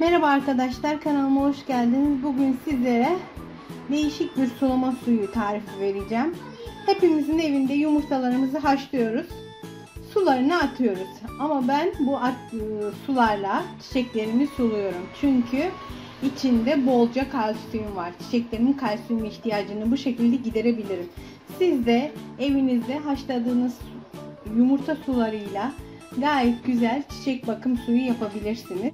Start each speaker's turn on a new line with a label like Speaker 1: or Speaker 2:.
Speaker 1: Merhaba arkadaşlar kanalıma hoş geldiniz. Bugün sizlere değişik bir sulama suyu tarifi vereceğim. Hepimizin evinde yumurtalarımızı haşlıyoruz. Sularını atıyoruz. Ama ben bu at, e, sularla çiçeklerimi suluyorum. Çünkü içinde bolca kalsiyum var. Çiçeklerimin kalsiyum ihtiyacını bu şekilde giderebilirim. Siz de evinizde haşladığınız yumurta sularıyla gayet güzel çiçek bakım suyu yapabilirsiniz.